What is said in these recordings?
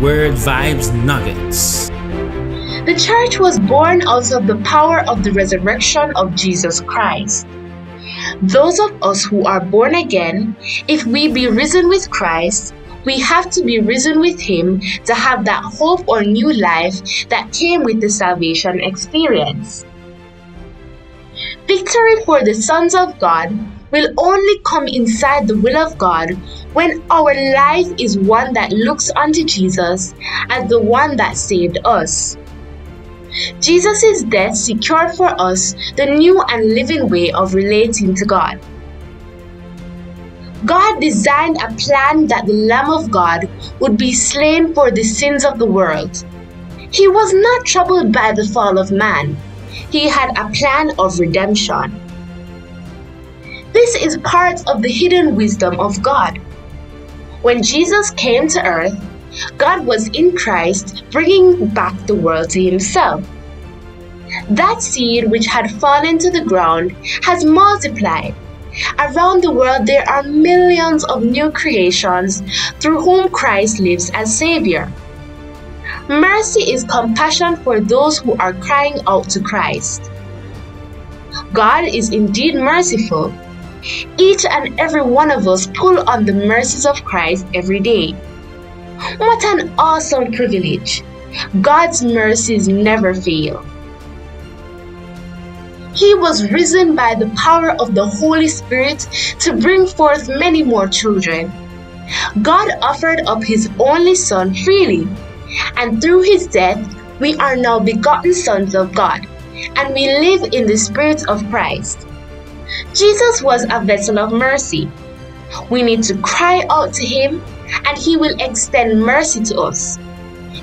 Wordvibes Nuggets. The church was born out of the power of the resurrection of Jesus Christ. Those of us who are born again, if we be risen with Christ, we have to be risen with Him to have that hope or new life that came with the salvation experience. Victory for the sons of God will only come inside the will of God when our life is one that looks unto Jesus as the one that saved us. Jesus' death secured for us the new and living way of relating to God. God designed a plan that the Lamb of God would be slain for the sins of the world. He was not troubled by the fall of man. He had a plan of redemption. This is part of the hidden wisdom of God. When Jesus came to earth, God was in Christ bringing back the world to Himself. That seed which had fallen to the ground has multiplied. Around the world, there are millions of new creations through whom Christ lives as Savior. Mercy is compassion for those who are crying out to Christ. God is indeed merciful, each and every one of us pull on the mercies of Christ every day. What an awesome privilege! God's mercies never fail. He was risen by the power of the Holy Spirit to bring forth many more children. God offered up His only Son freely, and through His death, we are now begotten sons of God, and we live in the Spirit of Christ. Jesus was a vessel of mercy. We need to cry out to Him, and He will extend mercy to us.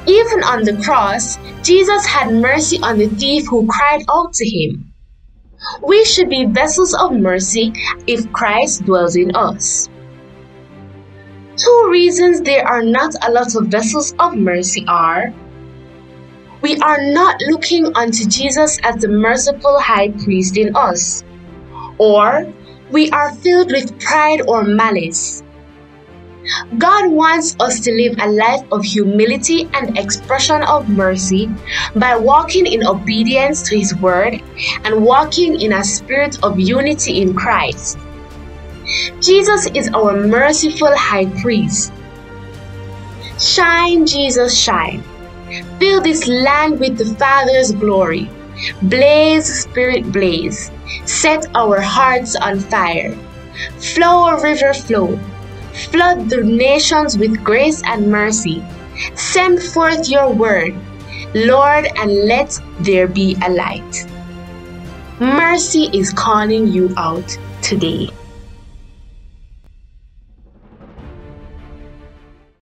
Even on the cross, Jesus had mercy on the thief who cried out to Him. We should be vessels of mercy if Christ dwells in us. Two reasons there are not a lot of vessels of mercy are we are not looking unto Jesus as the merciful high priest in us or we are filled with pride or malice. God wants us to live a life of humility and expression of mercy by walking in obedience to His word and walking in a spirit of unity in Christ. Jesus is our merciful high priest. Shine, Jesus, shine. Fill this land with the Father's glory. Blaze, Spirit, blaze. Set our hearts on fire. Flow, river, flow. Flood the nations with grace and mercy. Send forth your word, Lord, and let there be a light. Mercy is calling you out today.